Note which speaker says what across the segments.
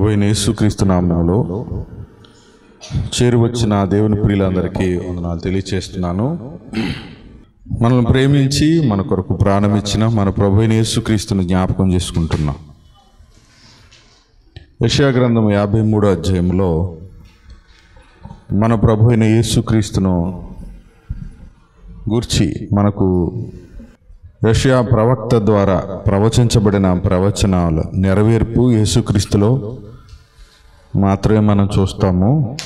Speaker 1: ప్రభు అయిన యేసుక్రీస్తు నామంలో చేరువచ్చిన దేవుని ప్రియులందరికీ వందనాలు తెలియచేస్తున్నాను. మనల్ని ప్రేమించి మన కొరకు ప్రాణం ఇచ్చిన మన ప్రభు అయిన యేసుక్రీస్తుని జ్ఞాపకం చేసుకుంటున్నాం. యశాగ్రంథం గ్రంథం యాభై మూడో అధ్యాయంలో మన ప్రభు అయిన యేసుక్రీస్తును గూర్చి మనకు యషయా ప్రవక్త ద్వారా ప్రవచించబడిన ప్రవచనాల నెరవేర్పు యేసుక్రీస్తులో మాత్రమే మనం చూస్తాము.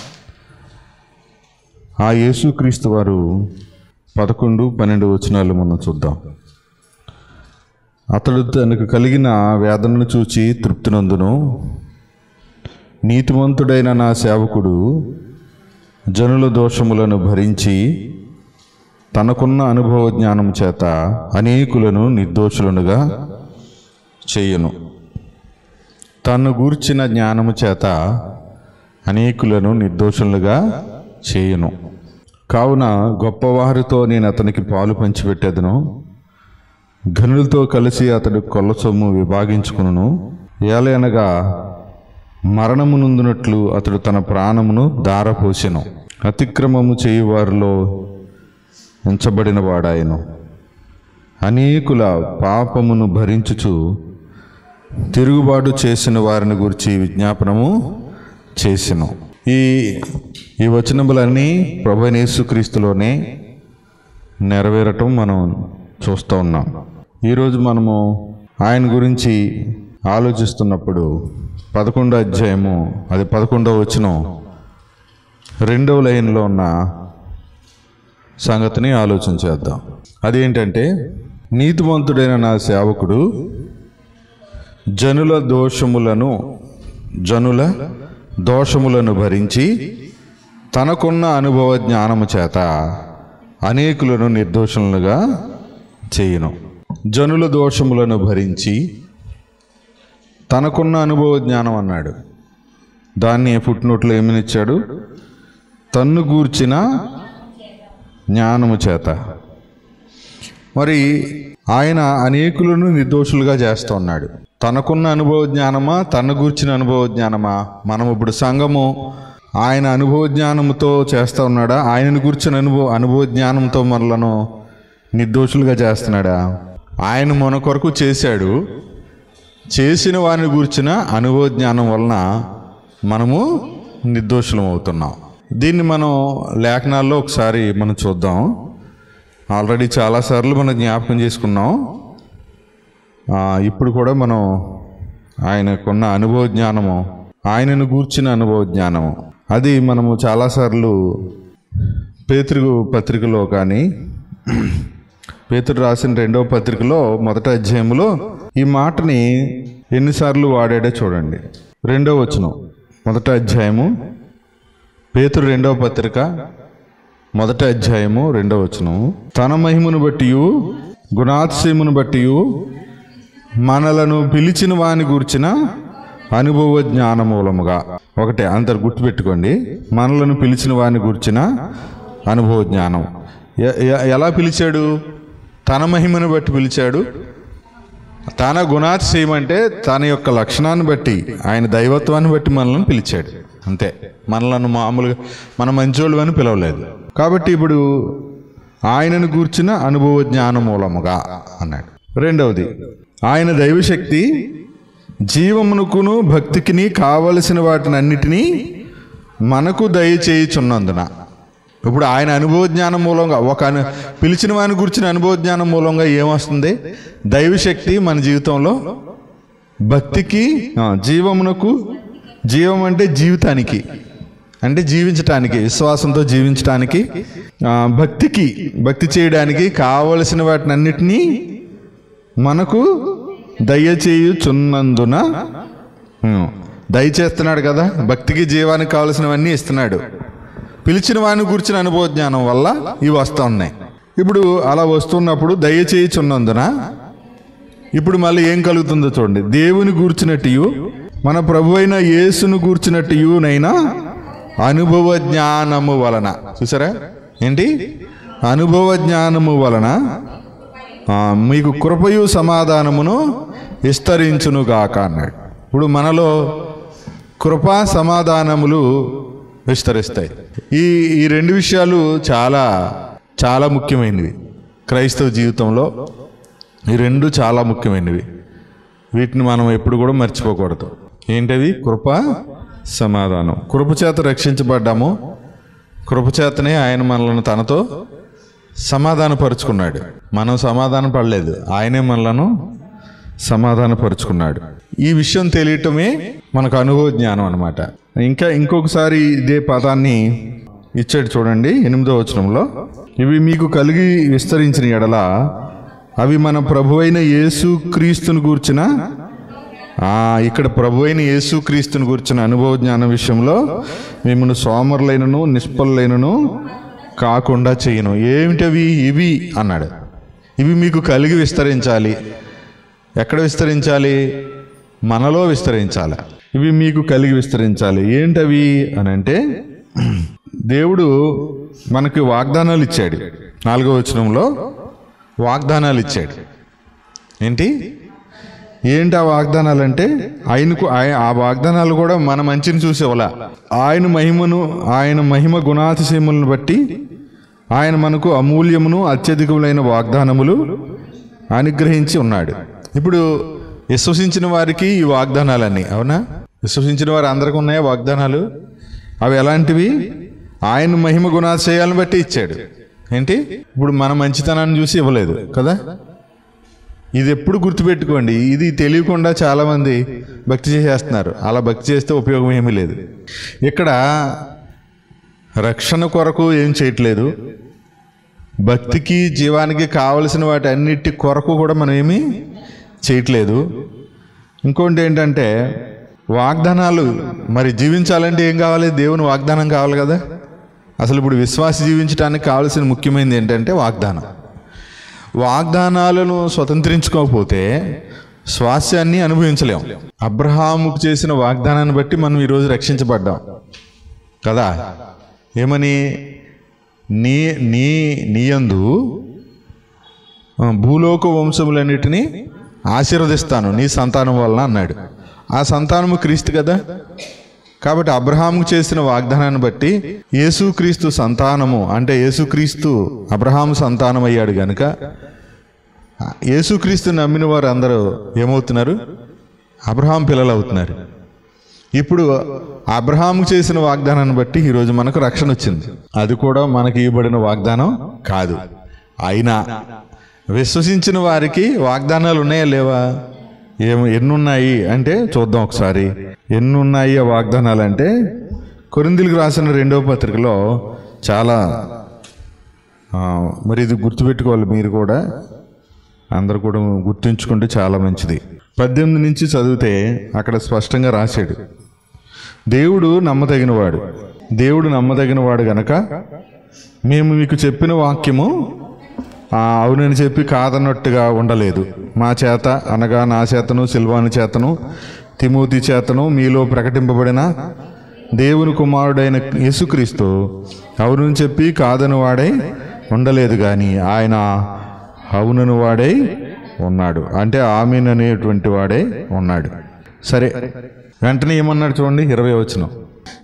Speaker 1: ఆ యేసుక్రీస్తు వారు పదకొండు పన్నెండు వచనాలు మనం చూద్దాం. అతడు తనకు కలిగిన వేదనను చూచి తృప్తినందును. నీతిమంతుడైన నా సేవకుడు జనుల దోషములను భరించి తనకున్న అనుభవ జ్ఞానం చేత అనేకులను నిర్దోషులనుగా చేయను. తను గూర్చిన జ్ఞానము చేత అనేకులను నిర్దోషులుగా చేయును. కావున గొప్పవారితో నేను అతనికి పాలు పంచిపెట్టేదను. ఘనులతో కలిసి అతడు కొల్ల సొమ్ము విభాగించుకును ఏలయనగా మరణమునుందునట్లు అతడు తన ప్రాణమును దారపోసెను అతిక్రమము చేయువారిలో ఉంచబడిన వాడాయను అనేకుల పాపమును భరించుచు తిరుగుబాటు చేసిన వారిని గురించి విజ్ఞాపనము చేసాను. ఈ ఈ వచనములన్నీ ప్రభు యేసుక్రీస్తులోనే నెరవేరటం మనం చూస్తూ ఉన్నాం. ఈరోజు మనము ఆయన గురించి ఆలోచిస్తున్నప్పుడు పదకొండో అధ్యాయము అది పదకొండవ వచనం రెండవ లైన్లో ఉన్న సంగతిని ఆలోచన చేద్దాం. అదేంటంటే నీతివంతుడైన నా సేవకుడు జనుల దోషములను జనుల దోషములను భరించి తనకున్న అనుభవ జ్ఞానము చేత అనేకులను నిర్దోషులుగా చేయను. జనుల దోషములను భరించి తనకున్న అనుభవ జ్ఞానం అన్నాడు. దాన్ని పుట్టినోట్లో ఏమని ఇచ్చాడు తన్ను గూర్చిన జ్ఞానము చేత. మరి ఆయన అనేకులను నిర్దోషులుగా చేస్తూ ఉన్నాడు. తనకున్న అనుభవ జ్ఞానమా తన గూర్చిన అనుభవ జ్ఞానమా? మనం ఇప్పుడు సంఘము. ఆయన అనుభవ జ్ఞానంతో చేస్తూ ఉన్నాడా? ఆయనను గూర్చిన అనుభవ అనుభవ జ్ఞానంతో మనలను నిర్దోషులుగా చేస్తున్నాడా? ఆయన మన కొరకు చేశాడు. చేసిన వారిని గూర్చిన అనుభవ జ్ఞానం వలన మనము నిర్దోషులం అవుతున్నాం. దీన్ని మనం లేఖనాల్లో ఒకసారి మనం చూద్దాం. ఆల్రెడీ చాలాసార్లు మనం జ్ఞాపకం చేసుకున్నాం. ఇప్పుడు కూడా మనం ఆయనకున్న అనుభవ జ్ఞానము ఆయనను గూర్చిన అనుభవ జ్ఞానము. అది మనము చాలాసార్లు పేతృ పత్రికలో కానీ పేతురు రాసిన రెండవ పత్రికలో మొదటి అధ్యాయంలో ఈ మాటని ఎన్నిసార్లు వాడాడో చూడండి. రెండవ వచనం మొదటి అధ్యాయము పేతురు రెండవ పత్రిక మొదటి అధ్యాయము రెండవ వచనము. తన మహిమను బట్టి గుణాతిశయమును బట్టి మనలను పిలిచిన వాని గూర్చిన అనుభవ జ్ఞాన మూలముగా ఒకటే అందరు గుర్తుపెట్టుకోండి. మనలను పిలిచిన వాని గూర్చిన అనుభవ జ్ఞానం. ఎలా పిలిచాడు? తన మహిమను బట్టి పిలిచాడు. తన గుణాతిశయం అంటే తన యొక్క లక్షణాన్ని బట్టి ఆయన దైవత్వాన్ని బట్టి మనల్ని పిలిచాడు. అంతే. మనలను మామూలుగా మన మంచోళ్ళు అని పిలవలేదు. కాబట్టి ఇప్పుడు ఆయనను గూర్చిన అనుభవ జ్ఞాన మూలముగా అన్నాడు. రెండవది ఆయన దైవశక్తి జీవమునకును భక్తికిని కావలసిన వాటిని అన్నిటినీ మనకు దయచేయుచున్నందున. ఇప్పుడు ఆయన అనుభవ జ్ఞానం మూలంగా ఒక అను పిలిచిన వాని గురించిన అనుభవ జ్ఞానం మూలంగా ఏమొస్తుంది? దైవశక్తి మన జీవితంలో భక్తికి జీవమునకు జీవం అంటే జీవితానికి అంటే జీవించటానికి విశ్వాసంతో జీవించటానికి భక్తికి భక్తి చేయడానికి కావలసిన వాటిని అన్నిటినీ మనకు దయచేయుచున్నందున దయచేస్తున్నాడు కదా భక్తికి జీవానికి కావలసినవన్నీ ఇస్తున్నాడు. పిలిచిన వాడిని గురించిన అనుభవ జ్ఞానం వల్ల ఇవి వస్తూ ఉన్నాయి. ఇప్పుడు అలా వస్తున్నప్పుడు దయచేయుచున్నందున ఇప్పుడు మళ్ళీ ఏం కలుగుతుందో చూడండి. దేవుని గూర్చినట్టు మన ప్రభు అయిన యేసును గూర్చినట్టునైనా అనుభవ జ్ఞానము వలన చూసారా? ఏంటి? అనుభవ జ్ఞానము వలన మీకు కృపయు సమాధానమును విస్తరించునుగాక అన్నాడు. ఇప్పుడు మనలో కృపా సమాధానములు విస్తరిస్తాయి. ఈ ఈ రెండు విషయాలు చాలా చాలా ముఖ్యమైనవి. క్రైస్తవ జీవితంలో ఈ రెండు చాలా ముఖ్యమైనవి. వీటిని మనం ఎప్పుడు కూడా మర్చిపోకూడదు. ఏంటవి? కృప సమాధానం. కృపచేత రక్షించబడ్డాము. కృపచేతనే ఆయన మనలను తనతో సమాధానపరుచుకున్నాడు. మనం సమాధాన పడలేదు ఆయనే మనలను సమాధానపరుచుకున్నాడు. ఈ విషయం తెలియటమే మనకు అనుభవ జ్ఞానం అనమాట ఇంకా ఇంకొకసారి ఇదే పదాన్ని ఇచ్చాడు చూడండి ఎనిమిదో వచనంలో. ఇవి మీకు కలిగి విస్తరించిన ఎడల అవి మన ప్రభు అయిన యేసు క్రీస్తుని గూర్చిన ఇక్కడ ప్రభు అయిన యేసు క్రీస్తుని గూర్చిన అనుభవ జ్ఞానం విషయంలో మిమ్మల్ని సోమరులైనను నిష్పరులైనను కాకుండా చేయను. ఏమిటవి? ఇవి అన్నాడు. ఇవి మీకు కలిగి విస్తరించాలి. ఎక్కడ విస్తరించాలి? మనలో విస్తరించాలి. ఇవి మీకు కలిగి విస్తరించాలి. ఏంటవి? అని అంటే దేవుడు మనకి వాగ్దానాలు ఇచ్చాడు. నాలుగో వచనంలో వాగ్దానాలు ఇచ్చాడు. ఏంటి? ఏంటి ఆ వాగ్దానాలు అంటే ఆయనకు ఆ వాగ్దానాలు కూడా మన మంచిని చూసి ఆయన మహిమను ఆయన మహిమ గుణాతిశయములను బట్టి ఆయన మనకు అమూల్యమును అత్యధికములైన వాగ్దానములు అనుగ్రహించి ఉన్నాడు. ఇప్పుడు విశ్వసించిన వారికి ఈ వాగ్దానాలన్నీ అవునా? విశ్వసించిన వారు అందరికీ ఉన్నాయా వాగ్దానాలు? అవి ఎలాంటివి? ఆయన మహిమ గుణాశయాలను బట్టి ఇచ్చాడు. ఏంటి? ఇప్పుడు మన మంచితనాన్ని చూసి ఇవ్వలేదు కదా? ఇది ఎప్పుడు గుర్తుపెట్టుకోండి. ఇది తెలియకుండా చాలామంది భక్తి చేసేస్తున్నారు. అలా భక్తి చేస్తే ఉపయోగం ఏమీ లేదు. ఇక్కడ రక్షణ కొరకు ఏం చేయట్లేదు. భక్తికి జీవానికి కావలసిన వాటి అన్నిటి కొరకు కూడా మనం ఏమీ చేయట్లేదు. ఇంకోటి ఏంటంటే వాగ్దానాలు మరి జీవించాలంటే ఏం కావాలి? దేవుని వాగ్దానం కావాలి కదా. అసలు ఇప్పుడు విశ్వాస జీవించడానికి కావాల్సిన ముఖ్యమైనది ఏంటంటే వాగ్దానం. వాగ్దానాలను స్వతంత్రించుకోకపోతే స్వాస్యాన్ని అనుభవించలేం. అబ్రహాముకు చేసిన వాగ్దానాన్ని బట్టి మనం ఈరోజు రక్షించబడ్డాం. కదా? ఏమని? నీ నీ నీయందు భూలోక వంశములన్నిటినీ ఆశీర్వదిస్తాను నీ సంతానం వలన అన్నాడు. ఆ సంతానము క్రీస్తు కదా? కాబట్టి అబ్రహాంకు చేసిన వాగ్దానాన్ని బట్టి యేసుక్రీస్తు సంతానము అంటే యేసుక్రీస్తు అబ్రహాము సంతానం అయ్యాడు గనుక యేసుక్రీస్తు నమ్మిన వారు అందరూ ఏమవుతున్నారు? అబ్రహాం పిల్లలు అవుతున్నారు ఇప్పుడు అబ్రహాంకు చేసిన వాగ్దానాన్ని బట్టి ఈరోజు మనకు రక్షణ వచ్చింది. అది కూడా మనకి ఇవ్వబడిన వాగ్దానం కాదు. అయినా విశ్వసించిన వారికి వాగ్దానాలు ఉన్నాయా లేవా? ఏం ఎన్నున్నాయి అంటే చూద్దాం ఒకసారి. ఎన్నున్నాయి ఆ వాగ్దానాలు అంటే కొరిందులకు రాసిన రెండవ పత్రికలో చాలా మరి ఇది గుర్తుపెట్టుకోవాలి మీరు కూడా. అందరు కూడా గుర్తుంచుకుంటే చాలా మంచిది. పద్దెనిమిది నుంచి చదివితే అక్కడ స్పష్టంగా రాశాడు. దేవుడు నమ్మదగినవాడు. దేవుడు నమ్మదగినవాడు గనక మేము మీకు చెప్పిన వాక్యము అవునని చెప్పి కాదన్నట్టుగా ఉండలేదు. మా చేత అనగా నా చేతను సిల్వాని చేతను తిమోతి చేతను మీలో ప్రకటింపబడిన దేవుని కుమారుడైన యేసుక్రీస్తు అవునని చెప్పి కాదని వాడై ఉండలేదు కానీ ఆయన అవునను వాడై ఉన్నాడు. అంటే ఆమెన్ అనేటువంటి వాడే ఉన్నాడు. సరే వెంటనే ఏమన్నాడు చూడండి ఇరవై వచ్చిన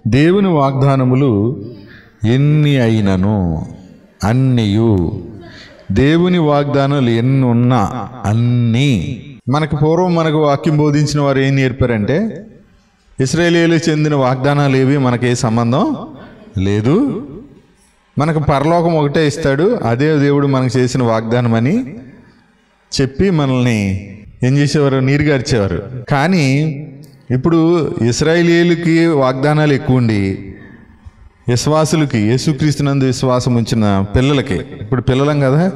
Speaker 1: దేవుని వాగ్దానములు ఎన్ని అయినను అన్నియు దేవుని వాగ్దానాలు ఎన్ని ఉన్నా అన్నీ. మనకు పూర్వం మనకు వాక్యం బోధించిన వారు ఏం నేర్పారంటే ఇస్రాయేలీలకు చెందిన వాగ్దానాలు ఏవి మనకి ఏ సంబంధం లేదు. మనకు పరలోకం ఒకటే ఇస్తాడు అదే దేవుడు మనకు చేసిన వాగ్దానం అని చెప్పి మనల్ని ఏం చేసేవారు? నీరు గార్చేవారు. కానీ ఇప్పుడు ఇస్రాయేలీలకి వాగ్దానాలు ఎక్కువ ఉండి విశ్వాసులకి యేసుక్రీస్తునందు విశ్వాసం ఉంచిన పిల్లలకి. ఇప్పుడు పిల్లలం కదా?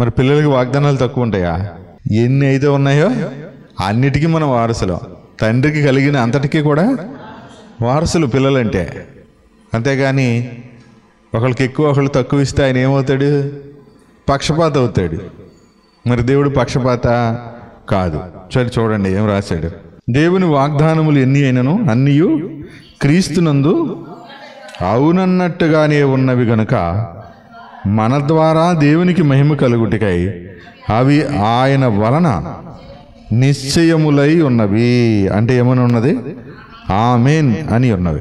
Speaker 1: మరి పిల్లలకి వాగ్దానాలు తక్కువ ఉంటాయా? ఎన్ని అయితే ఉన్నాయో అన్నిటికీ మనం వారసులం. తండ్రికి కలిగిన అంతటికీ కూడా వారసులు పిల్లలంటే. అంతేగాని ఒకళ్ళకి ఎక్కువ ఒకళ్ళు తక్కువ ఇస్తే ఆయన ఏమవుతాడు? పక్షపాత అవుతాడు. మరి దేవుడు పక్షపాత కాదు. సరే చూడండి ఏం రాశాడు. దేవుని వాగ్దానములు ఎన్ని అయినను? అన్నీ క్రీస్తునందు అవునన్నట్టుగానే ఉన్నవి గనుక మన ద్వారా దేవునికి మహిమ కలుగుటికై అవి ఆయన వలన నిశ్చయములై ఉన్నవి. అంటే ఏమని ఉన్నది? ఆమెన్ అని ఉన్నవి.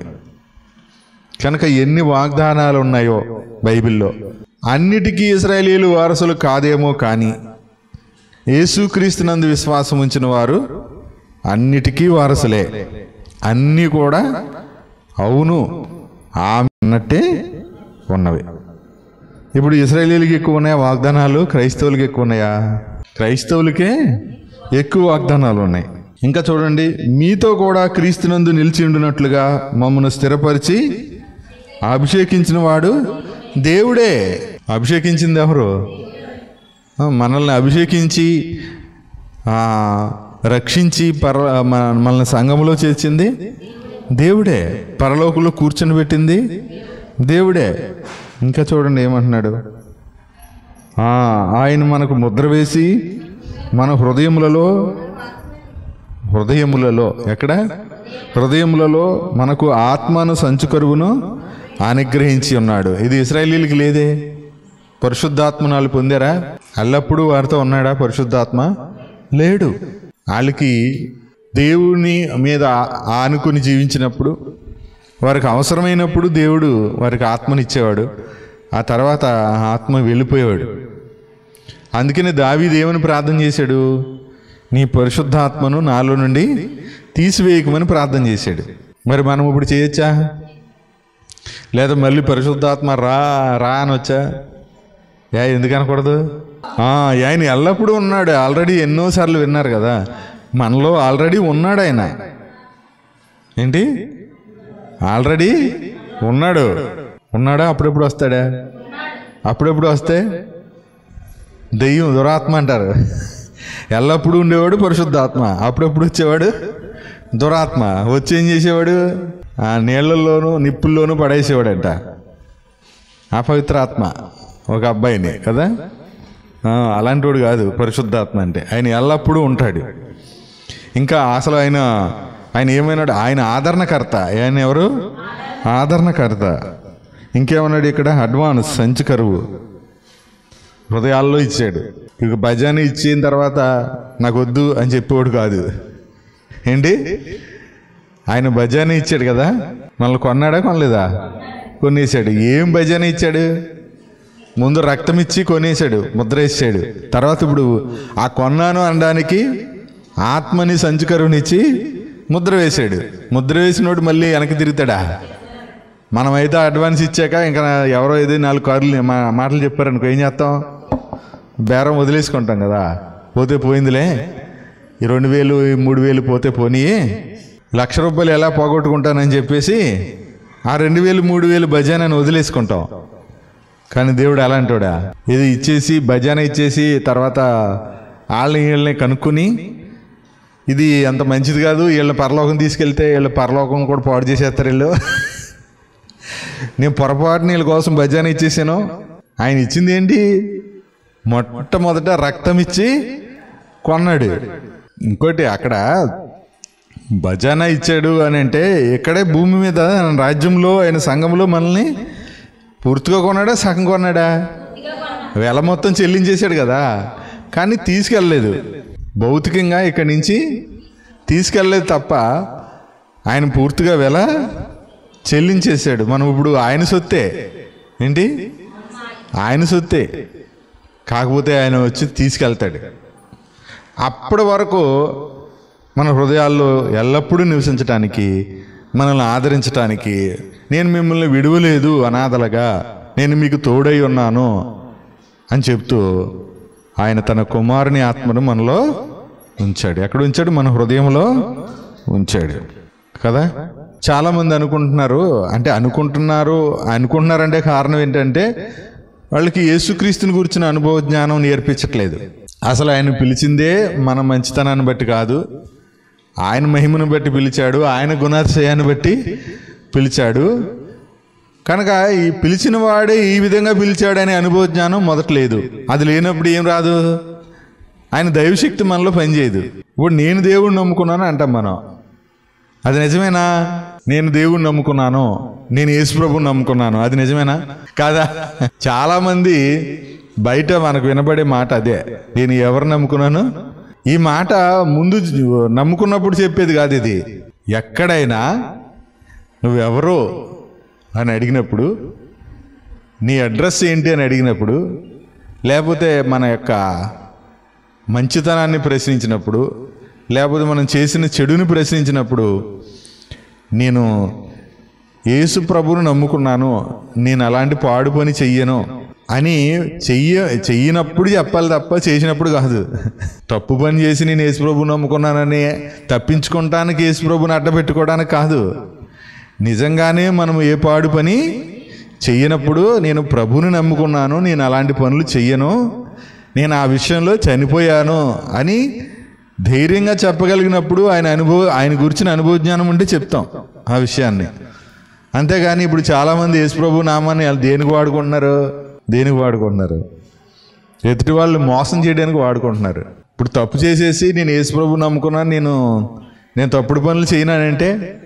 Speaker 1: కనుక ఎన్ని వాగ్దానాలు ఉన్నాయో బైబిల్లో. అన్నిటికీ ఇస్రాయేలీలు వారసులు కాదేమో కానీ యేసుక్రీస్తునందు విశ్వాసం ఉంచిన వారు అన్నిటికీ వారసులే. అన్నీ కూడా అవును. ఆమె అన్నట్టే ఉన్నవి. ఇప్పుడు ఇస్రాయేలీలకి ఎక్కువ ఉన్నాయా వాగ్దానాలు? క్రైస్తవులకి ఎక్కువ ఉన్నాయా? క్రైస్తవులకే ఎక్కువ వాగ్దానాలు ఉన్నాయి. ఇంకా చూడండి మీతో కూడా క్రీస్తునందు నిలిచి ఉండినట్లుగా మమ్మల్ని స్థిరపరిచి అభిషేకించిన వాడు దేవుడే. అభిషేకించింది ఎవరు? మనల్ని అభిషేకించి రక్షించి పర మన మనల్ని సంఘములో చేర్చింది దేవుడే పరలోకంలో కూర్చొని పెట్టింది. దేవుడే. ఇంకా చూడండి ఏమంటున్నాడు? ఆయన మనకు ముద్ర వేసి మన హృదయములలో హృదయములలో ఎక్కడ? హృదయములలో మనకు ఆత్మను సంచుకరువును అనుగ్రహించి ఉన్నాడు. ఇది ఇస్రాయలీలకి లేదే. పరిశుద్ధాత్మను వాళ్ళు పొందారా? ఎల్లప్పుడూ వారితో ఉన్నాడా పరిశుద్ధాత్మ? లేడు. వాళ్ళకి దేవుని మీద ఆనుకొని ఆనుకుని జీవించినప్పుడు వారికి అవసరమైనప్పుడు దేవుడు వారికి ఆత్మని ఇచ్చేవాడు ఆ తర్వాత ఆ ఆత్మ వెళ్ళిపోయేవాడు. అందుకని దావి దేవుని ప్రార్థన చేశాడు. నీ పరిశుద్ధాత్మను నాలో నుండి తీసివేయకమని ప్రార్థన చేశాడు. మరి మనం ఇప్పుడు చేయొచ్చా? లేదా మళ్ళీ పరిశుద్ధాత్మ రా రా అని వచ్చా? యా ఎందుకు అనకూడదు? ఆయన ఎల్లప్పుడూ ఉన్నాడు. ఆల్రెడీ ఎన్నోసార్లు విన్నారు కదా. మనలో ఆల్రెడీ ఉన్నాడు ఆయన. ఏంటి? ఆల్రెడీ ఉన్నాడు. ఉన్నాడా? అప్పుడెప్పుడు వస్తాడా? అప్పుడెప్పుడు వస్తే? దెయ్యం దురాత్మ అంటారు. ఎల్లప్పుడూ ఉండేవాడు పరిశుద్ధాత్మ. అప్పుడెప్పుడు వచ్చేవాడు? దురాత్మ. వచ్చి ఏం చేసేవాడు? ఆ నీళ్ళల్లోనూ నిప్పుల్లోనూ పడేసేవాడంట. అపవిత్రాత్మ. ఒక అబ్బాయిని కదా? అలాంటి అలాంటివాడు కాదు పరిశుద్ధాత్మ అంటే. ఆయన ఎల్లప్పుడూ ఉంటాడు. ఇంకా అసలు ఆయన ఆయన ఏమైనాడు? ఆయన ఆదరణకర్త. ఆయన ఎవరు? ఆదరణకర్త. ఇంకేమన్నాడు ఇక్కడ? అడ్వాన్స్ సంచి కరువు. హృదయాల్లో ఇచ్చాడు. ఇక భజన ఇచ్చిన తర్వాత నాకు వద్దు అని చెప్పేవాడు కాదు. ఏంటి? ఆయన భజన ఇచ్చాడు కదా? మనల్ని కొన్నాడా కొనలేదా? కొనేసాడు. ఏం భజన ఇచ్చాడు? ముందు రక్తం ఇచ్చి కొనేసాడు. ముద్ర వేసాడు. తర్వాత ఇప్పుడు ఆ కొన్నాను అనడానికి ఆత్మని సంచుకరునిచ్చి ముద్ర వేసాడు ముద్ర వేసినోడు మళ్ళీ వెనక్కి తిరుగుతాడా? మనమైతే అడ్వాన్స్ ఇచ్చాక ఇంకా ఎవరో ఏదో నాలుగు కార్లు మా మాటలు చెప్పారనుకో ఏం చేస్తాం? బేరం వదిలేసుకుంటాం కదా. పోతే పోయిందిలే. ఈ రెండు వేలు మూడు వేలు పోతే పోనీ. లక్ష రూపాయలు ఎలా పోగొట్టుకుంటానని చెప్పేసి ఆ రెండు వేలు మూడు వేలు భజనని వదిలేసుకుంటాం. కానీ దేవుడు అలాంటోడా? ఇది ఇచ్చేసి భజాన ఇచ్చేసి తర్వాత వాళ్ళని వీళ్ళని కనుక్కొని ఇది అంత మంచిది కాదు. వీళ్ళని పరలోకం తీసుకెళ్తే వీళ్ళ పరలోకం కూడా పాడు చేసేస్తారు వీళ్ళు. నేను పొరపాటున వీళ్ళ కోసం భజన ఇచ్చేసాను. ఆయన ఇచ్చింది ఏంటి? మొట్టమొదట రక్తం ఇచ్చి కొన్నాడు. ఇంకోటి అక్కడ భజన ఇచ్చాడు అని అంటే ఇక్కడే భూమి మీద రాజ్యంలో ఆయన సంఘంలో మనల్ని పూర్తిగా కొన్నాడా సగం కొన్నాడా? వెల మొత్తం చెల్లించేశాడు కదా. కానీ తీసుకెళ్ళలేదు. భౌతికంగా ఇక్కడి నుంచి తీసుకెళ్ళలేదు తప్ప ఆయన పూర్తిగా వెల చెల్లించేశాడు. మనం ఇప్పుడు ఆయన సొత్తే. ఏంటి? ఆయన సొత్తే. కాకపోతే ఆయన వచ్చి తీసుకెళ్తాడు. అప్పటి వరకు మన హృదయాల్లో ఎల్లప్పుడూ నివసించటానికి మనల్ని ఆదరించటానికి నేను మిమ్మల్ని విడువలేదు అనాథలుగా నేను మీకు తోడై ఉన్నాను అని చెప్తూ ఆయన తన కుమారుని ఆత్మను మనలో ఉంచాడు. ఎక్కడ ఉంచాడు? మన హృదయంలో ఉంచాడు. కదా? చాలామంది అనుకుంటున్నారు అంటే అనుకుంటున్నారు అనుకుంటున్నారంటే కారణం ఏంటంటే వాళ్ళకి యేసుక్రీస్తుని గురించిన అనుభవ జ్ఞానం నేర్పించట్లేదు. అసలు ఆయన పిలిచిందే మన మంచితనాన్ని బట్టి కాదు. ఆయన మహిమను బట్టి పిలిచాడు ఆయన గుణాశయాన్ని బట్టి పిలిచాడు. కనుక ఈ పిలిచిన వాడే ఈ విధంగా పిలిచాడనే అనుభవ జ్ఞానం మొదట లేదు. అది లేనప్పుడు ఏం రాదు? ఆయన దైవశక్తి మనలో పనిచేయదు. ఇప్పుడు నేను దేవుడిని నమ్ముకున్నాను అంటాం మనం. అది నిజమేనా? నేను దేవుడిని నమ్ముకున్నాను. నేను యేసుప్రభుని నమ్ముకున్నాను. అది నిజమేనా? కాదా? చాలామంది బయట మనకు వినబడే మాట అదే. నేను ఎవరు నమ్ముకున్నాను? ఈ మాట ముందు నమ్ముకున్నప్పుడు చెప్పేది కాదు ఇది. ఎక్కడైనా నువ్వెవరో అని అడిగినప్పుడు నీ అడ్రస్ ఏంటి అని అడిగినప్పుడు లేకపోతే మన యొక్క మంచితనాన్ని ప్రశ్నించినప్పుడు లేకపోతే మనం చేసిన చెడుని ప్రశ్నించినప్పుడు నేను యేసు ప్రభువును నమ్ముకున్నాను నేను అలాంటి పాడు పని చెయ్యను అని చెయ్య చెయ్యనప్పుడు చెప్పాలి తప్ప చేసినప్పుడు కాదు. తప్పు పని చేసి నేను యేసు నమ్ముకున్నానని తప్పించుకుంటానికి యేసు ప్రభుని అడ్డపెట్టుకోవడానికి కాదు. నిజంగానే మనం ఏ పాడు పని చెయ్యనప్పుడు నేను ప్రభుని నమ్ముకున్నాను నేను అలాంటి పనులు చెయ్యను నేను ఆ విషయంలో చనిపోయాను అని ధైర్యంగా చెప్పగలిగినప్పుడు ఆయన అనుభవ ఆయన గురించిన అనుభవ జ్ఞానం ఉంటే చెప్తాం ఆ విషయాన్ని. అంతేగాని ఇప్పుడు చాలామంది యేసుప్రభు నామాన్ని దేనికి వాడుకుంటున్నారు? దేనికి వాడుకుంటున్నారు? ఎదుటి వాళ్ళు మోసం చేయడానికి వాడుకుంటున్నారు. ఇప్పుడు తప్పు చేసేసి నేను యేసుప్రభు నమ్ముకున్నాను నేను నేను తప్పుడు పనులు చేయనానంటే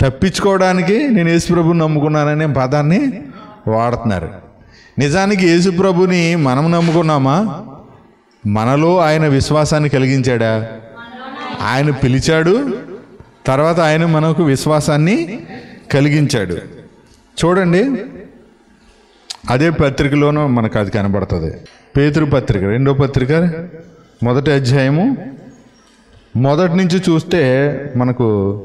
Speaker 1: తప్పించుకోవడానికి నేను యేసుప్రభుని నమ్ముకున్నాననే పదాన్ని వాడుతున్నారు. నిజానికి యేసుప్రభుని మనం నమ్ముకున్నామా? మనలో ఆయన విశ్వాసాన్ని కలిగించాడా? ఆయన పిలిచాడు తర్వాత ఆయన మనకు విశ్వాసాన్ని కలిగించాడు. చూడండి అదే పత్రికలోనూ మనకు అది కనబడుతుంది. పేతురు పత్రిక రెండో పత్రిక మొదటి అధ్యాయము. మొదటి నుంచి చూస్తే మనకు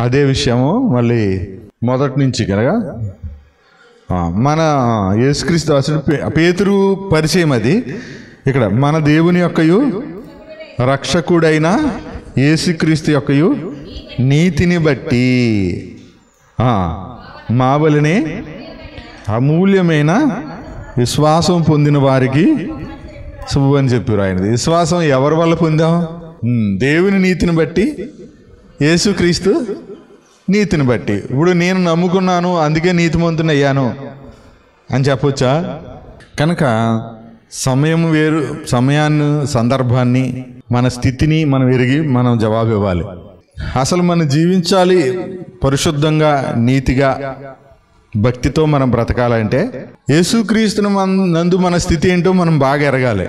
Speaker 1: అదే విషయము మళ్ళీ మొదటి నుంచి కనుక. మన యేసుక్రీస్తు దాసుడు పేతురు పరిచయం అది. ఇక్కడ మన దేవుని యొక్కయు రక్షకుడైన యేసుక్రీస్తు యొక్కయు నీతిని బట్టి మా వలనే అమూల్యమైన విశ్వాసం పొందిన వారికి శుభం అని చెప్పారు ఆయన. విశ్వాసం ఎవరి వల్ల పొందాం? దేవుని నీతిని బట్టి యేసుక్రీస్తు నీతిని బట్టి. ఇప్పుడు నేను నమ్ముకున్నాను అందుకే నీతిమంతుని అయ్యాను. అని చెప్పొచ్చా? కనుక సమయం వేరు సమయాన్ని సందర్భాన్ని మన స్థితిని మనం ఎరిగి మనం జవాబు ఇవ్వాలి. అసలు మనం జీవించాలి పరిశుద్ధంగా నీతిగా భక్తితో మనం బ్రతకాలంటే యేసుక్రీస్తుని మన నందు మన స్థితి ఏంటో మనం బాగా ఎరగాలి.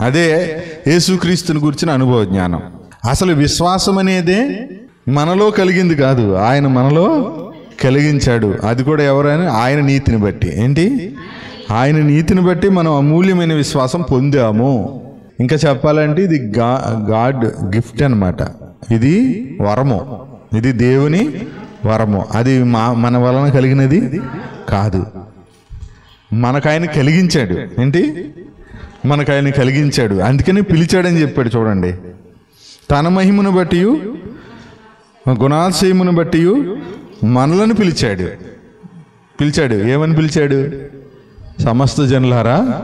Speaker 1: అదే యేసుక్రీస్తుని గురించిన అనుభవ జ్ఞానం. అసలు విశ్వాసం అనేదే మనలో కలిగింది కాదు. ఆయన మనలో కలిగించాడు. అది కూడా ఎవరైనా? ఆయన నీతిని బట్టి. ఏంటి? ఆయన నీతిని బట్టి మనం అమూల్యమైన విశ్వాసం పొందాము. ఇంకా చెప్పాలంటే ఇది గా గాడ్ గిఫ్ట్ అనమాట ఇది వరము. ఇది దేవుని వరము. అది మా మన వలన కలిగినది కాదు. మనకాయన కలిగించాడు. ఏంటి? మనకాయన కలిగించాడు. అందుకని పిలిచాడని చెప్పాడు చూడండి. తన మహిమను బట్టి గుణాశయమును బట్టి మనలను పిలిచాడు. పిలిచాడు. ఏమని పిలిచాడు? సమస్త జనులారా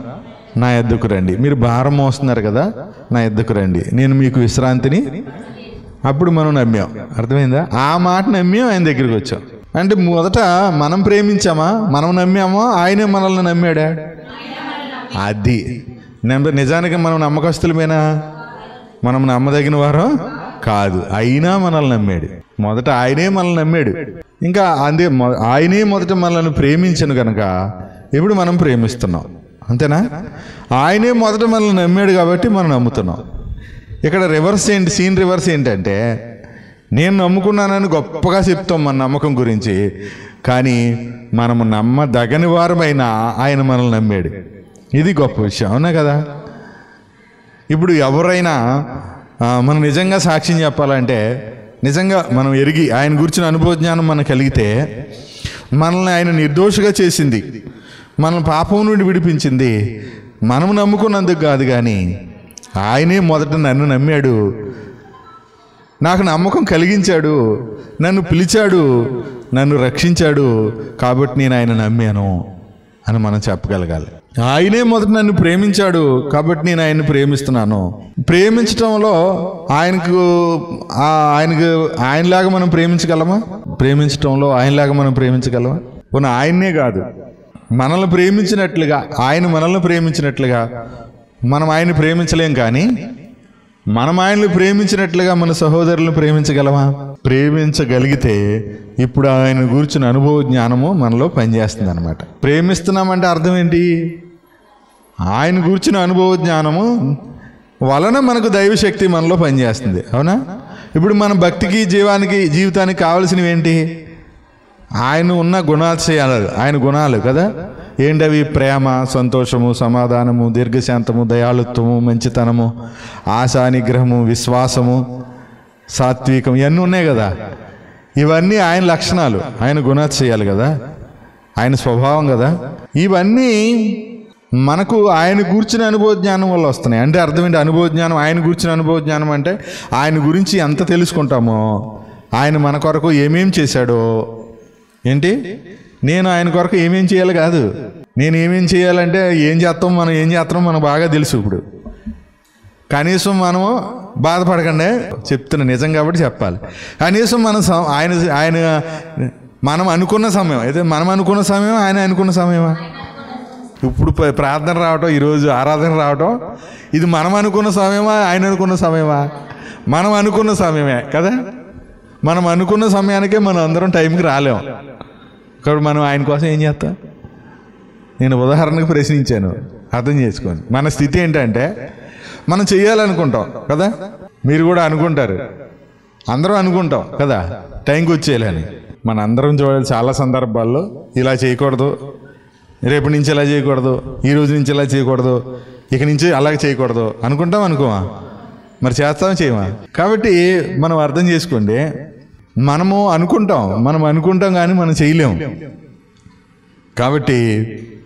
Speaker 1: నా ఎద్దుకు రండి. మీరు భారం మోస్తున్నారు కదా నా ఎద్దుకు రండి. నేను మీకు విశ్రాంతిని అప్పుడు మనం నమ్మాం. అర్థమైందా? ఆ మాట నమ్మాం ఆయన దగ్గరికి వచ్చాం. అంటే మొదట మనం ప్రేమించామా? మనం నమ్మామా? ఆయనే మనల్ని నమ్మాడా? అది. నిజానికి మనం నమ్మకస్తులమేనా? మనం నమ్మదగిన వారం కాదు. అయినా మనల్ని నమ్మాడు. మొదట ఆయనే మనల్ని నమ్మాడు. ఇంకా అందే మొ- ఆయనే మొదట మనల్ని ప్రేమించను కనుక ఇప్పుడు మనం ప్రేమిస్తున్నాం. అంతేనా? ఆయనే మొదట మనల్ని నమ్మాడు కాబట్టి మనం నమ్ముతున్నాం. ఇక్కడ రివర్స్ ఏంటి సీన్ రివర్స్ ఏంటంటే నేను నమ్ముకున్నానని గొప్పగా చెప్తాం మన నమ్మకం గురించి కానీ మనము నమ్మదగని వారమైనా ఆయన మనల్ని నమ్మాడు. ఇది గొప్ప విషయం అవునా కదా? ఇప్పుడు ఎవరైనా మనం నిజంగా సాక్ష్యం చెప్పాలంటే నిజంగా మనం ఎరిగి ఆయన గురించిన అనుభవ జ్ఞానం మనకు కలిగితే మనల్ని ఆయన నిర్దోషిగా చేసింది మనల్ని పాపం నుండి విడిపించింది మనం నమ్ముకున్నందుకు కాదు కానీ ఆయనే మొదట నన్ను నమ్మాడు. నాకు నమ్మకం కలిగించాడు నన్ను పిలిచాడు నన్ను రక్షించాడు కాబట్టి నేను ఆయన నమ్మాను అని మనం చెప్పగలగాలి. ఆయనే మొదట నన్ను ప్రేమించాడు కాబట్టి నేను ఆయన్ని ప్రేమిస్తున్నాను. ప్రేమించటంలో ఆయనకు ఆయనకు ఆయనలాగా మనం ప్రేమించగలమా? ప్రేమించటంలో ఆయనలాగా మనం ప్రేమించగలమా? పోనీ ఆయన్నే కాదు. మనల్ని ప్రేమించినట్లుగా ఆయన మనల్ని ప్రేమించినట్లుగా మనం ఆయన్ని ప్రేమించలేం కానీ మనం ఆయన్ని ప్రేమించినట్లుగా మన సహోదరులను ప్రేమించగలమా? ప్రేమించగలిగితే ఇప్పుడు ఆయన గురించిన అనుభవ జ్ఞానము మనలో పనిచేస్తుంది అనమాట ప్రేమిస్తున్నామంటే అర్థం ఏంటి? ఆయన గురించిన అనుభవ జ్ఞానము వలన మనకు దైవశక్తి మనలో పనిచేస్తుంది అవునా? ఇప్పుడు మన భక్తికి జీవానికి జీవితానికి కావలసినవి ఏంటి? ఆయన ఉన్న గుణాశయాలు ఆయన గుణాలు కదా? ఏంటవి? ప్రేమ సంతోషము సమాధానము దీర్ఘశాంతము దయాళుత్వము మంచితనము ఆశా నిగ్రహము విశ్వాసము సాత్వికం ఇవన్నీ ఉన్నాయి కదా? ఇవన్నీ ఆయన లక్షణాలు ఆయన గుణాశయాలు కదా? ఆయన స్వభావం కదా? ఇవన్నీ మనకు ఆయన గూర్చిన అనుభవ జ్ఞానం వల్ల వస్తున్నాయి. అంటే అర్థం ఏంటి? అనుభవ జ్ఞానం ఆయన గూర్చిన అనుభవ జ్ఞానం అంటే ఆయన గురించి ఎంత తెలుసుకుంటామో ఆయన మన కొరకు ఏమేం చేశాడో. ఏంటి? నేను ఆయన కొరకు ఏమేం చేయాలి కాదు. నేను ఏమేం చేయాలంటే ఏం చేస్తాం మనం ఏం చేస్తాం మనకు బాగా తెలుసు ఇప్పుడు. కనీసం మనము బాధపడకండి. చెప్తున్నా నిజం కాబట్టి చెప్పాలి. కనీసం మనం ఆయన ఆయన మనం అనుకున్న సమయం అయితే మనం అనుకున్న సమయం ఆయన అనుకున్న సమయమా? ఇప్పుడు ప్రార్థన రావటం ఈరోజు ఆరాధన రావటం ఇది మనం అనుకున్న సమయమా ఆయన అనుకున్న సమయమా? మనం అనుకున్న సమయమే కదా? మనం అనుకున్న సమయానికే మనం అందరం టైంకి రాలేం. కాబట్టి మనం ఆయన కోసం ఏం చేస్తాం? నేను ఉదాహరణకు ప్రశ్నించాను అర్థం చేసుకోండి. మన స్థితి ఏంటంటే మనం చేయాలనుకుంటాం కదా? మీరు కూడా అనుకుంటారు. అందరం అనుకుంటాం కదా? టైంకి వచ్చేయాలని మన అందరం చూడాలి చాలా సందర్భాల్లో ఇలా చేయకూడదు. రేపటి నుంచి ఇలా చేయకూడదు? ఈ రోజు నుంచి ఇలా చేయకూడదు? ఇక నుంచి అలాగే చేయకూడదు. అనుకుంటాం అనుకోమా? మరి చేస్తాం చేయమా? కాబట్టి మనం అర్థం చేసుకోండి మనము అనుకుంటాం మనం అనుకుంటాం కానీ మనం చేయలేము కాబట్టి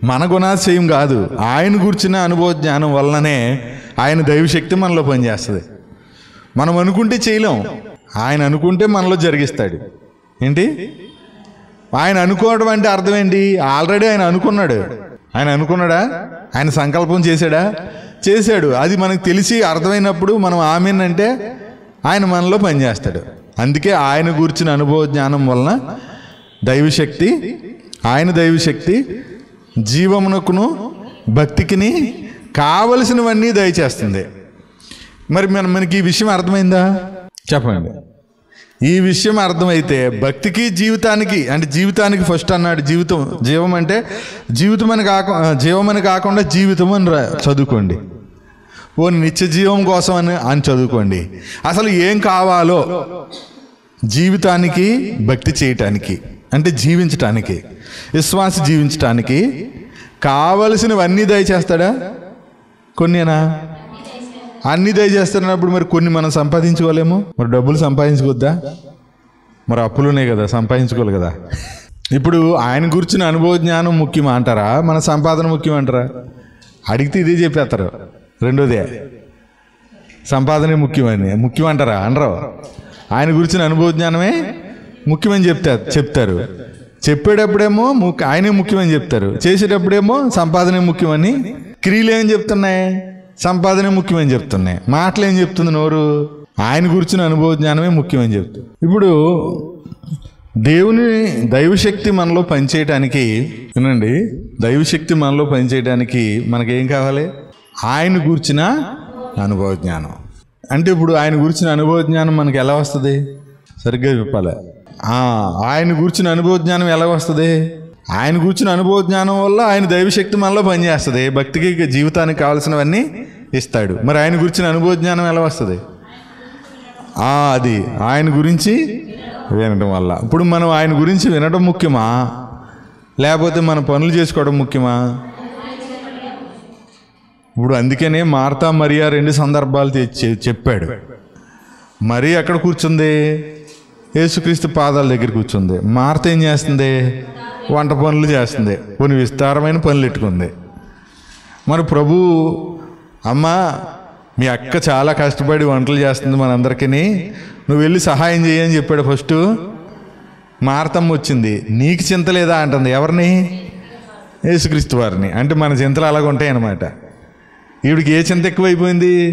Speaker 1: మన గుణాశయం కాదు ఆయన కూర్చున్న అనుభవ జ్ఞానం వలననే ఆయన దైవశక్తి మనలో పనిచేస్తుంది. మనం అనుకుంటే చేయలేం ఆయన అనుకుంటే మనలో జరిగిస్తాడు. ఏంటి? ఆయన అనుకోవడం అంటే అర్థం ఏంటి ఆల్రెడీ ఆయన అనుకున్నాడు. ఆయన అనుకున్నాడా? ఆయన సంకల్పం చేశాడా? చేశాడు. అది మనకు తెలిసి అర్థమైనప్పుడు మనం ఆమెనంటే ఆయన మనలో పనిచేస్తాడు. అందుకే ఆయన గురించిన అనుభవ జ్ఞానం వలన దైవశక్తి ఆయన దైవశక్తి జీవమునకును భక్తికిని కావలసినవన్నీ దయచేస్తుంది. మరి మన మనకి ఈ విషయం అర్థమైందా? చెప్పండి. ఈ విషయం అర్థమైతే భక్తికి జీవితానికి అంటే జీవితానికి ఫస్ట్ అన్నాడు జీవితం. జీవం అంటే జీవితం అని కాక జీవం అని కాకుండా జీవితం అని రా- చదువుకోండి. ఓ నిత్య జీవం కోసం అని అని చదువుకోండి. అసలు ఏం కావాలో జీవితానికి భక్తి చేయటానికి అంటే జీవించటానికి విశ్వాస జీవించటానికి కావలసినవన్నీ దయచేస్తాడా? కొన్నేనా? అన్ని దయచేస్తున్నప్పుడు మరి కొన్ని మనం సంపాదించుకోలేము? మరి డబ్బులు సంపాదించుకోద్దా మరి అప్పులు ఉన్నాయి కదా సంపాదించుకోవాలి కదా. ఇప్పుడు ఆయన గురించిన అనుభవ జ్ఞానం ముఖ్యం అంటారా? మన సంపాదన ముఖ్యం అంటారా? అడిగితే ఇదే చెప్పేస్తారు. రెండోదే సంపాదనే ముఖ్యమని ముఖ్యం అంటారా? అనరు. ఆయన గురించిన అనుభవ జ్ఞానమే ముఖ్యమని చెప్తారు చెప్తారు. చెప్పేటప్పుడేమో ము- ఆయనే ముఖ్యమని చెప్తారు. చేసేటప్పుడేమో సంపాదనే ముఖ్యమని క్రియలు ఏం చెప్తున్నాయి? సంపాదనే ముఖ్యమని చెప్తున్నాయి మాటలు ఏం చెప్తుంది నోరు? ఆయన గురించిన అనుభవ జ్ఞానమే ముఖ్యమని చెప్తుంది ఇప్పుడు దేవుని దైవశక్తి మనలో పనిచేయటానికి వినండి దైవశక్తి మనలో పనిచేయడానికి మనకేం కావాలి? ఆయన గురించిన అనుభవ జ్ఞానం. అంటే ఇప్పుడు ఆయన గురించిన అనుభవ జ్ఞానం మనకి ఎలా వస్తుంది? సరిగ్గా చెప్పాలి? ఆయన గురించిన అనుభవ జ్ఞానం ఎలా వస్తుంది? ఆయన కూర్చున్న అనుభవ జ్ఞానం వల్ల ఆయన దైవశక్తి మనలో పనిచేస్తుంది. భక్తికి జీవితానికి కావాల్సినవన్నీ ఇస్తాడు. మరి ఆయన గురించిన అనుభవ జ్ఞానం ఎలా వస్తుంది? అది. ఆయన గురించి వినడం వల్ల. ఇప్పుడు మనం ఆయన గురించి వినడం ముఖ్యమా? లేకపోతే మన పనులు చేసుకోవడం ముఖ్యమా? ఇప్పుడు అందుకనే మార్తా మరియా రెండు సందర్భాలు తెచ్చి చెప్పాడు. మరి ఎక్కడ కూర్చుంది? యేసుక్రీస్తు పాదాల దగ్గర కూర్చుంది. మార్త ఏం చేస్తుంది? వంట పనులు చేస్తుంది. కొన్ని విస్తారమైన పనులు పెట్టుకుంది. మరి ప్రభు అమ్మా మీ అక్క చాలా కష్టపడి వంటలు చేస్తుంది మనందరికీ నువ్వు వెళ్ళి సహాయం చేయని చెప్పాడు ఫస్ట్. మారతమ్మ వచ్చింది. నీకు చింత లేదా అంటుంది. ఎవరిని? యేసుక్రీస్తు వారిని. అంటే మన చింతలు అలాగ ఉంటాయి అన్నమాట. ఈవిడికి ఏ చింత ఎక్కువైపోయింది?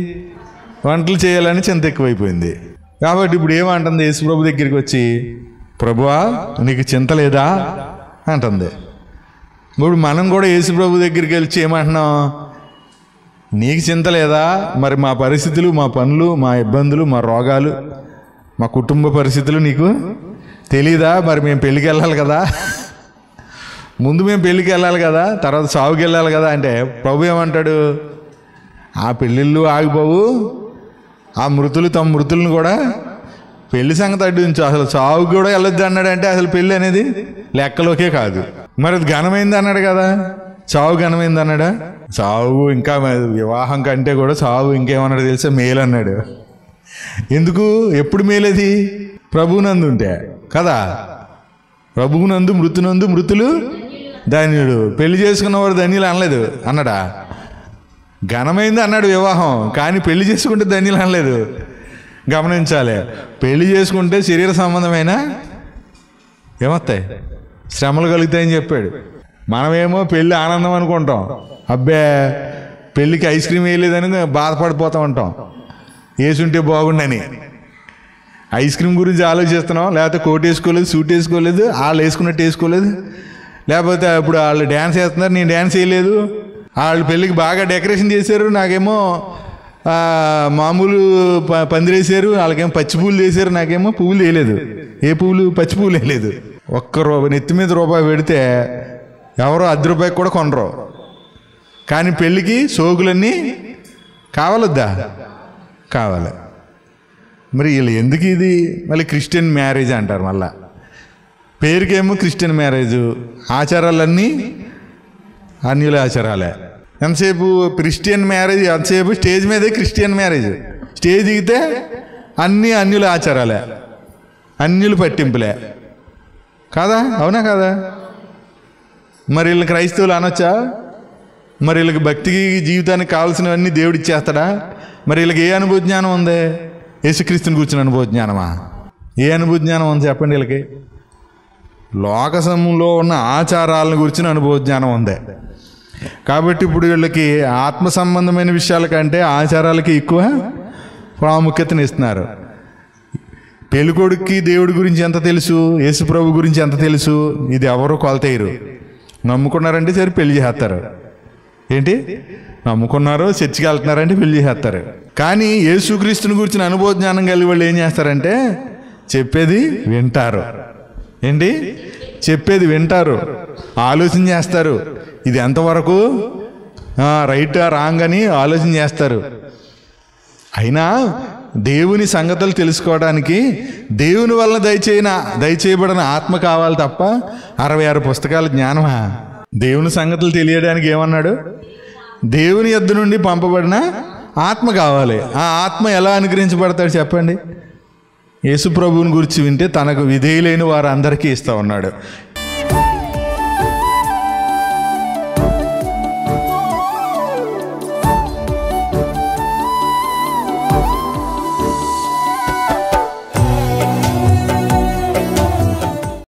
Speaker 1: వంటలు చేయాలని చింత ఎక్కువైపోయింది. కాబట్టి ఇప్పుడు ఏమంటుంది యేసుప్రభు దగ్గరికి వచ్చి ప్రభువా నీకు చింత లేదా? అంటుంది. ఇప్పుడు మనం కూడా యేసుప్రభు దగ్గరికి వెళ్ళి ఏమంటున్నాం? నీకు చింత లేదా? మరి మా పరిస్థితులు మా పనులు మా ఇబ్బందులు మా రోగాలు మా కుటుంబ పరిస్థితులు నీకు తెలీదా? మరి మేము పెళ్ళికి వెళ్ళాలి కదా. ముందు మేము పెళ్ళికి వెళ్ళాలి కదా తర్వాత సాగుకి వెళ్ళాలి కదా అంటే ప్రభు ఏమంటాడు? ఆ పెళ్ళిళ్ళు ఆగిపోవు. ఆ మృతులు తమ మృతులను కూడా పెళ్ళి సంగతి అడ్డు అసలు చావు కూడా వెళ్ళొద్దు అన్నాడంటే అసలు పెళ్ళి అనేది లెక్కలోకే కాదు. మరి అది ఘనమైంది అన్నాడు కదా. చావు ఘనమైంది అన్నాడా? చావు ఇంకా వివాహం కంటే కూడా చావు ఇంకేమన్నాడు తెలిసే మేలు అన్నాడు. ఎందుకు? ఎప్పుడు మేలేది? ప్రభువునందు ఉంటే. కదా? ప్రభువునందు మృతునందు మృతులు ధన్యుడు. పెళ్ళి చేసుకున్నవారు ధన్యులు అనలేదు. అన్నాడా? ఘనమైంది అన్నాడు వివాహం కానీ పెళ్ళి చేసుకుంటే ధన్యులు అనలేదు. గమనించాలి. పెళ్ళి చేసుకుంటే శరీర సంబంధమైన? ఏమొస్తాయి శ్రమలు కలుగుతాయని చెప్పాడు. మనమేమో పెళ్ళి ఆనందం అనుకుంటాం. అబ్బే పెళ్ళికి ఐస్ క్రీమ్ వేయలేదని బాధపడిపోతూ ఉంటాం. వేసుంటే బాగుండని. ఐస్ క్రీమ్ గురించి ఆలోచిస్తున్నాం లేకపోతే కోట్ వేసుకోలేదు సూట్ వేసుకోలేదు వాళ్ళు వేసుకున్నట్టు వేసుకోలేదు. లేకపోతే ఇప్పుడు వాళ్ళు డ్యాన్స్ వేస్తున్నారు నేను డ్యాన్స్ వేయలేదు. వాళ్ళు పెళ్ళికి బాగా డెకరేషన్ చేశారు నాకేమో మామూలు ప- పందిరేసారు వాళ్ళకేమో పచ్చి పూలు వేసారు నాకేమో పువ్వులు వేయలేదు. ఏ పువ్వులు? పచ్చి పువ్వులు వేయలేదు. ఒక్క రూపాయి నెత్తి మీద రూపాయి పెడితే ఎవరో అర్ధ రూపాయికి కూడా కొనరు. కానీ పెళ్ళికి సోకులన్నీ కావాలొద్దా? కావాలి. మరి వీళ్ళు ఎందుకు ఇది? మళ్ళీ క్రిస్టియన్ మ్యారేజ్ అంటారు మళ్ళా. పేరుకేమో క్రిస్టియన్ మ్యారేజ్. ఆచారాలన్నీ అన్యుల ఆచారాలే. ఎంతసేపు క్రిస్టియన్ మ్యారేజ్ ఎంతసేపు స్టేజ్ మీదే క్రిస్టియన్ మ్యారేజ్. స్టేజ్ దిగితే అన్నీ అన్యుల ఆచారాలే. అన్యులు పట్టింపులే. కాదా? అవునా కాదా? మరి వీళ్ళని క్రైస్తవులు అనొచ్చా? మరి వీళ్ళకి భక్తికి జీవితానికి కావాల్సినవన్నీ దేవుడు ఇచ్చేస్తాడా? మరి వీళ్ళకి ఏ అనుభవ జ్ఞానం ఉంది? యేసుక్రీస్తుని కూర్చుని అనుభవ జ్ఞానమా? ఏ అనుభవ జ్ఞానం ఉంది చెప్పండి వీళ్ళకి? లోకసంలో ఉన్న ఆచారాలను గురించిన అనుభవ జ్ఞానం ఉంది. కాబట్టి ఇప్పుడు వీళ్ళకి ఆత్మ సంబంధమైన విషయాల కంటే ఆచారాలకి ఎక్కువ ప్రాముఖ్యతను ఇస్తున్నారు. పెళ్ళికొడుక్కి దేవుడి గురించి ఎంత తెలుసు? యేసు ప్రభు గురించి ఎంత తెలుసు? ఇది ఎవరు కొలతయ్యరు నమ్ముకున్నారంటే సరే పెళ్ళి చేస్తారు. ఏంటి? నమ్ముకున్నారు చర్చికి వెళ్తున్నారంటే పెళ్ళి చేస్తారు. కానీ యేసుక్రీస్తుని గురించిన అనుభవ జ్ఞానం కలిగి వాళ్ళు ఏం చేస్తారంటే చెప్పేది వింటారు. ఏంటి? చెప్పేది వింటారు. ఆలోచన చేస్తారు. ఇది ఎంతవరకు? రైట్ రాంగ్ అని ఆలోచన చేస్తారు. అయినా దేవుని సంగతులు తెలుసుకోవడానికి దేవుని వలన దయచేయన దయచేయబడిన ఆత్మ కావాలి తప్ప అరవై ఆరు పుస్తకాల జ్ఞానమా? దేవుని సంగతులు తెలియడానికి ఏమన్నాడు? దేవుని ఎద్దు నుండి పంపబడిన ఆత్మ కావాలి. ఆ ఆత్మ ఎలా అనుగ్రహించబడతాడు చెప్పండి? యేసు ప్రభువుని గురించి వింటే తనకు విధేయులైన వారందరికీ ఇస్తూ ఉన్నాడు.